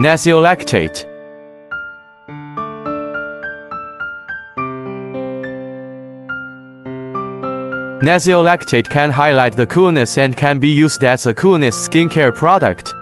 Nasiolactate Nasiolactate can highlight the coolness and can be used as a coolness skincare product.